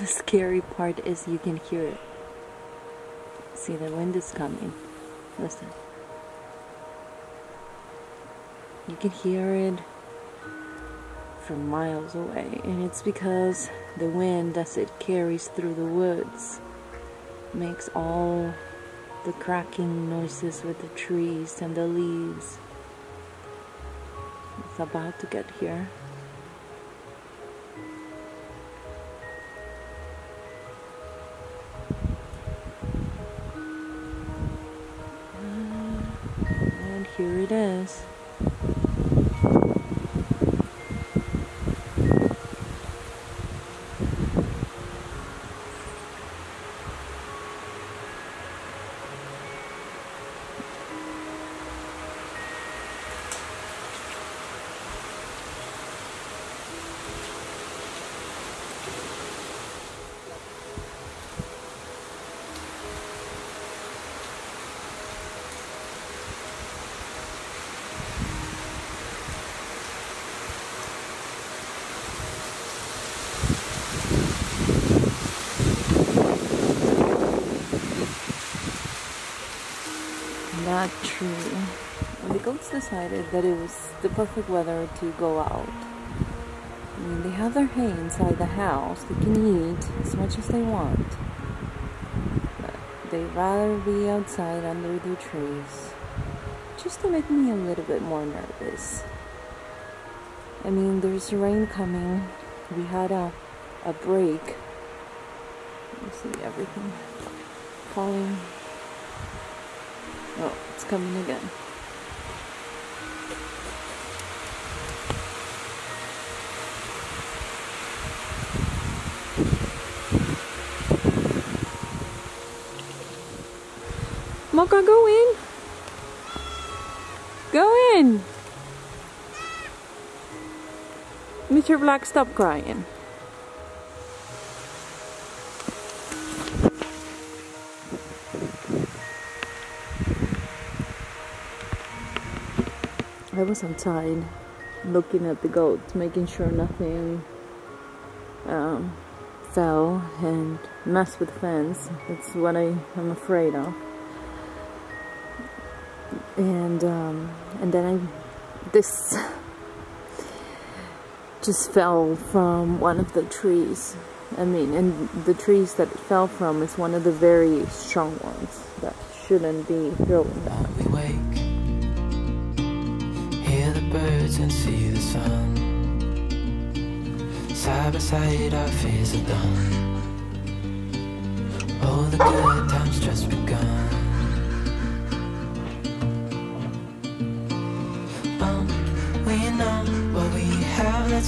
The scary part is you can hear it. See, the wind is coming. Listen. You can hear it from miles away, and it's because the wind, as it carries through the woods, makes all the cracking noises with the trees and the leaves. It's about to get here. Here it is. Goats decided that it was the perfect weather to go out. I mean, they have their hay inside the house. They can eat as much as they want. But they'd rather be outside under the trees. Just to make me a little bit more nervous. I mean, there's rain coming. We had a, a break. You see everything falling. Oh, it's coming again. Mocha, go in. Go in. Mr. Black, stop crying. I was outside looking at the goats, making sure nothing um, fell and messed with the fence. That's what I am afraid of. And um, and then I this just fell from one of the trees. I mean, and the trees that it fell from is one of the very strong ones that shouldn't be thrown down. we wake, hear the birds and see the sun. Side by side, our fears are done. All the good times just begun.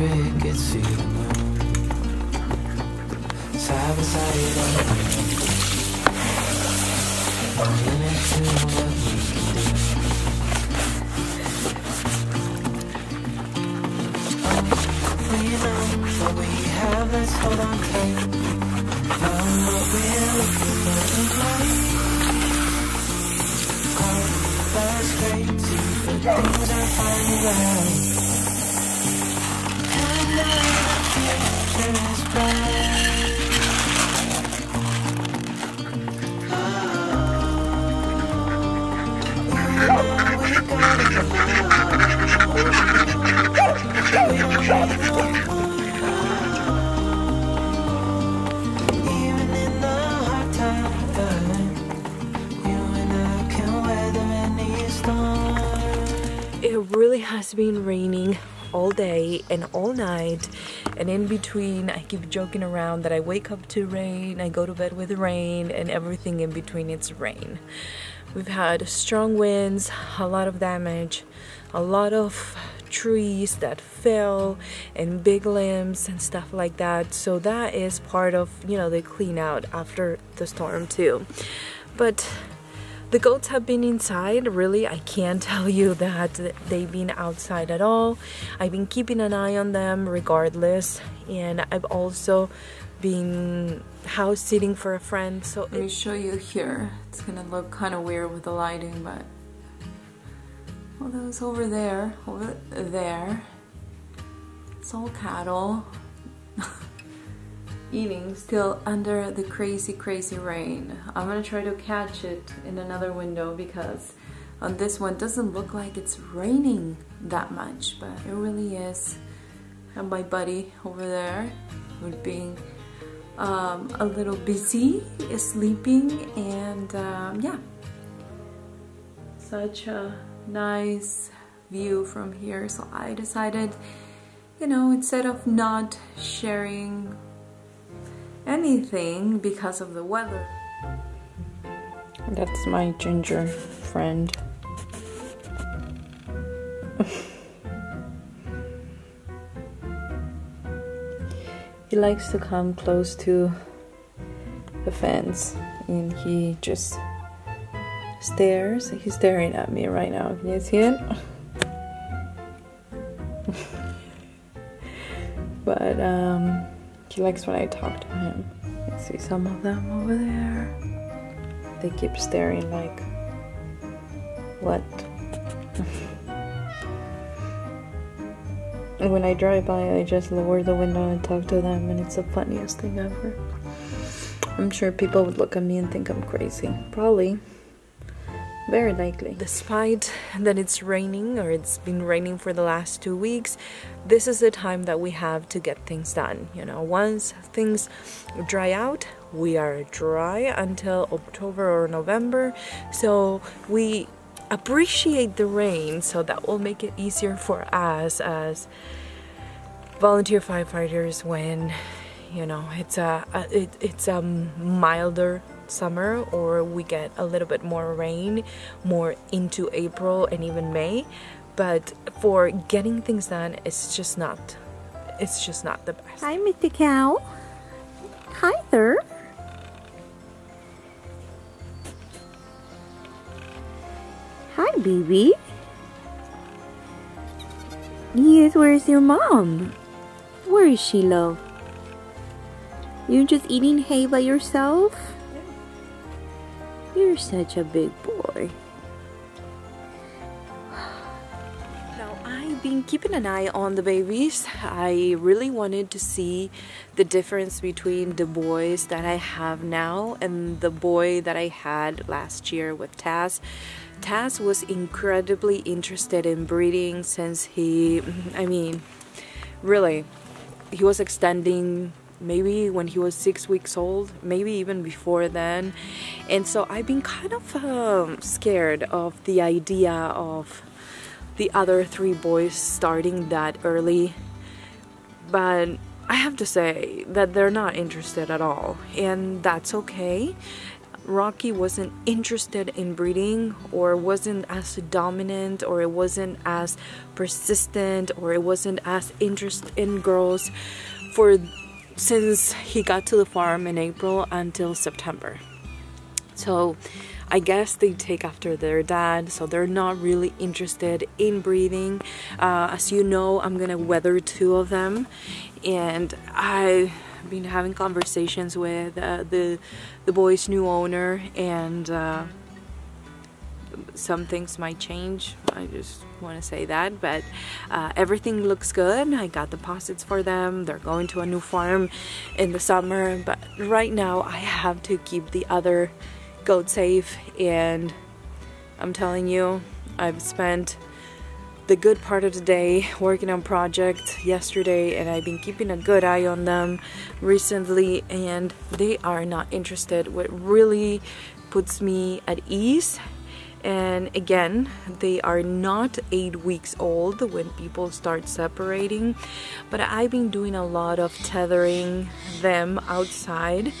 Crickets, see the moon. Side by side on the. No limit to what we can do. We know what we have, let's hold on tight. Found what we're looking for life. Call us crazy, but things are finally right. It really has been raining all day and all night. And in between I keep joking around that I wake up to rain I go to bed with rain and everything in between it's rain. We've had strong winds a lot of damage a lot of trees that fell and big limbs and stuff like that. So that is part of you know the clean out after the storm too. But the goats have been inside. Really i can't tell you that they've been outside at all. I've been keeping an eye on them regardless. And i've also been house sitting for a friend so let me show you here. It's gonna look kind of weird with the lighting but well, those over there, over there, it's all cattle eating still under the crazy, crazy rain. I'm gonna try to catch it in another window because on this one doesn't look like it's raining that much, but it really is. And my buddy over there would being um, a little busy, sleeping, and um, yeah, such a nice view from here so I decided you know instead of not sharing anything because of the weather that's my ginger friend he likes to come close to the fence and he just stares. He's staring at me right now. Can you see it? but um, he likes when I talk to him. You see some of them over there. They keep staring like, what? And when I drive by, I just lower the window and talk to them, and it's the funniest thing ever. I'm sure people would look at me and think I'm crazy. Probably. Very likely. Despite that it's raining or it's been raining for the last two weeks, this is the time that we have to get things done. You know, once things dry out, we are dry until October or November. So we appreciate the rain so that will make it easier for us as volunteer firefighters when you know it's a, a it, it's a milder summer or we get a little bit more rain more into April and even May but for getting things done it's just not it's just not the best. Hi Mr. Cow. Hi there. Hi baby. Yes, where's your mom? Where is she, love? You're just eating hay by yourself? You're such a big boy. Now, I've been keeping an eye on the babies. I really wanted to see the difference between the boys that I have now and the boy that I had last year with Taz. Taz was incredibly interested in breeding since he, I mean, really, he was extending maybe when he was six weeks old, maybe even before then. And so I've been kind of um, scared of the idea of the other three boys starting that early. But I have to say that they're not interested at all, and that's okay. Rocky wasn't interested in breeding or wasn't as dominant or it wasn't as persistent or it wasn't as interested in girls for since he got to the farm in April until September. So I guess they take after their dad, so they're not really interested in breeding. Uh, as you know, I'm gonna wether two of them, and I've been having conversations with uh, the the boy's new owner, and uh, some things might change. I just want to say that, but uh, everything looks good. I got deposits for them. They're going to a new farm in the summer, but right now I have to keep the other goat safe. And I'm telling you, I've spent the good part of the day working on project yesterday and I've been keeping a good eye on them recently and they are not interested what really puts me at ease and again they are not eight weeks old when people start separating but I've been doing a lot of tethering them outside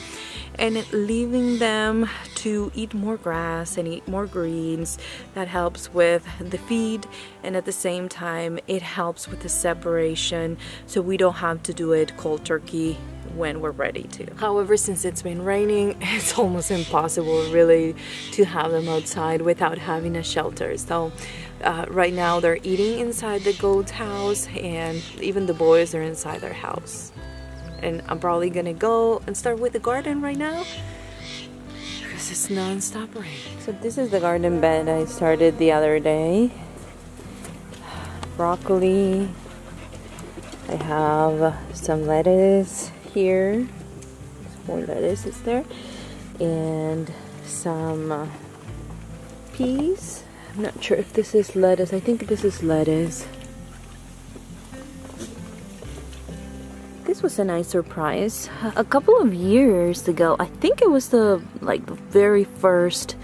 and leaving them to eat more grass and eat more greens. That helps with the feed and at the same time it helps with the separation. So we don't have to do it cold turkey when we're ready to. However, since it's been raining, it's almost impossible really to have them outside without having a shelter. So uh, right now they're eating inside the goat's house and even the boys are inside their house. And I'm probably gonna go and start with the garden right now because it's non-stop rain. So this is the garden bed I started the other day. Broccoli. I have some lettuce here. More lettuce is there. And some uh, peas. I'm not sure if this is lettuce. I think this is lettuce. This was a nice surprise. A couple of years ago, I think it was the like the very first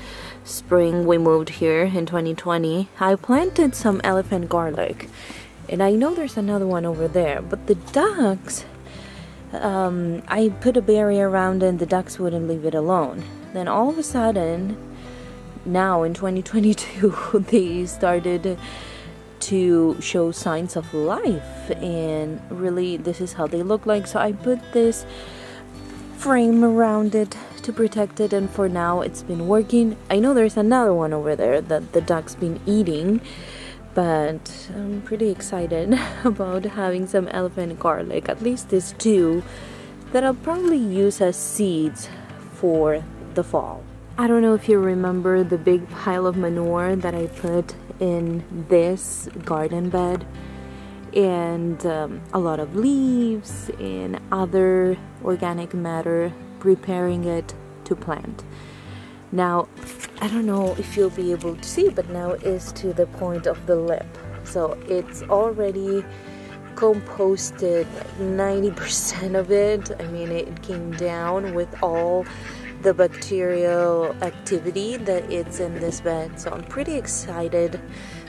spring we moved here in 2020. I planted some elephant garlic. And I know there's another one over there, but the ducks um, I put a barrier around and the ducks wouldn't leave it alone. Then all of a sudden, now in 2022, they started to show signs of life, and really, this is how they look like. So I put this frame around it to protect it, and for now, it's been working. I know there's another one over there that the duck's been eating but I'm pretty excited about having some elephant garlic, at least these two that I'll probably use as seeds for the fall. I don't know if you remember the big pile of manure that I put in this garden bed and um, a lot of leaves and other organic matter preparing it to plant. Now, I don't know if you'll be able to see, but now is to the point of the lip. So it's already composted 90% of it. I mean, it came down with all the bacterial activity that it's in this bed. So I'm pretty excited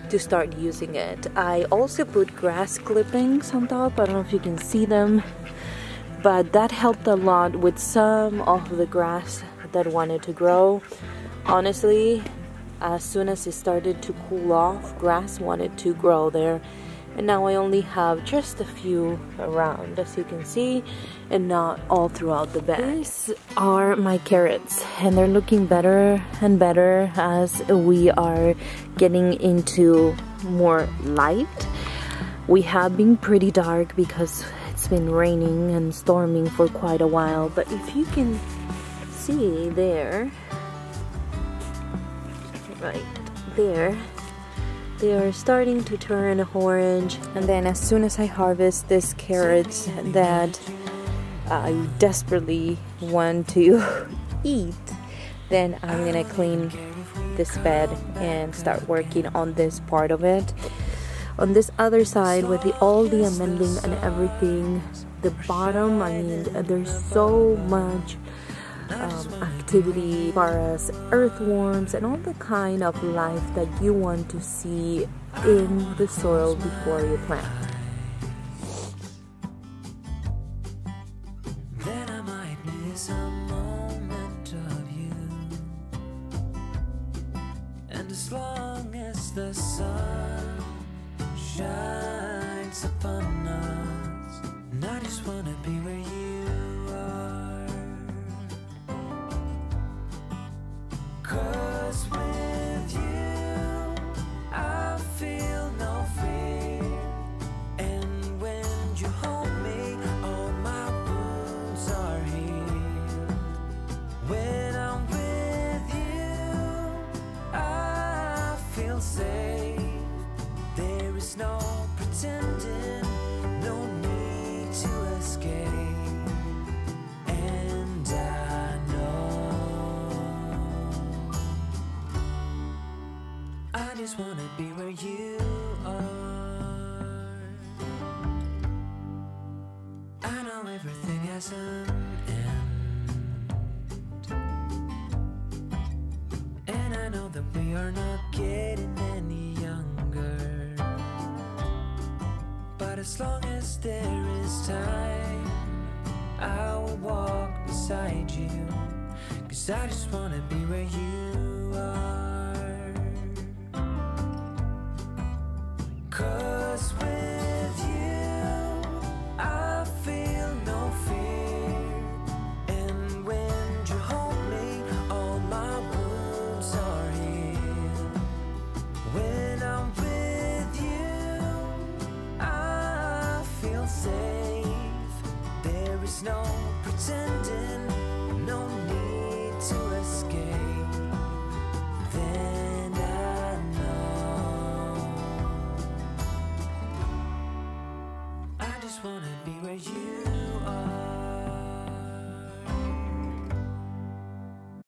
to start using it. I also put grass clippings on top. I don't know if you can see them, but that helped a lot with some of the grass that wanted to grow. Honestly, as soon as it started to cool off, grass wanted to grow there. And now I only have just a few around, as you can see, and not all throughout the bed. These are my carrots, and they're looking better and better as we are getting into more light. We have been pretty dark because it's been raining and storming for quite a while, but if you can see there, right there, they are starting to turn orange. And then as soon as I harvest this carrots that I desperately want to eat, then I'm gonna clean this bed and start working on this part of it. On this other side, with the, all the amending and everything, the bottom, I mean, there's so much um, activity as far as earthworms and all the kind of life that you want to see in the soil before you plant. as long as the sun shines just that we are not getting any younger. But as long as there is time, I will walk beside you. Cause I just wanna be where you are.